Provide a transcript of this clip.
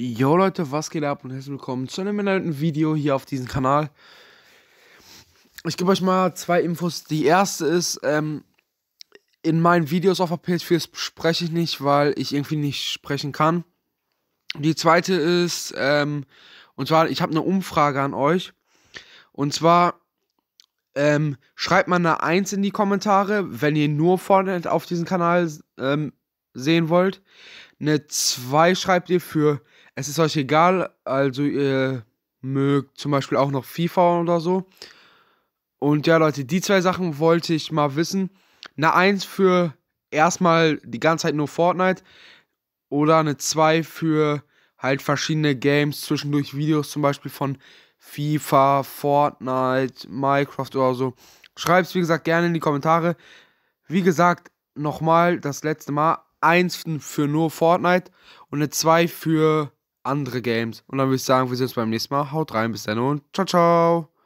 Jo Leute, was geht ab und herzlich willkommen zu einem neuen Video hier auf diesem Kanal. Ich gebe euch mal zwei Infos. Die erste ist, ähm, in meinen Videos auf der PS4 spreche ich nicht, weil ich irgendwie nicht sprechen kann. Die zweite ist, ähm, und zwar, ich habe eine Umfrage an euch. Und zwar, ähm, schreibt mal eine 1 in die Kommentare, wenn ihr nur Fortnite auf diesem Kanal ähm, sehen wollt. Eine 2 schreibt ihr für es ist euch egal, also ihr mögt zum Beispiel auch noch FIFA oder so. Und ja, Leute, die zwei Sachen wollte ich mal wissen. Eine 1 für erstmal die ganze Zeit nur Fortnite oder eine 2 für halt verschiedene Games, zwischendurch Videos zum Beispiel von FIFA, Fortnite, Minecraft oder so. Schreibt es, wie gesagt, gerne in die Kommentare. Wie gesagt, nochmal das letzte Mal. Eins für nur Fortnite und eine 2 für andere Games. Und dann würde ich sagen, wir sehen uns beim nächsten Mal. Haut rein, bis dann und ciao, ciao.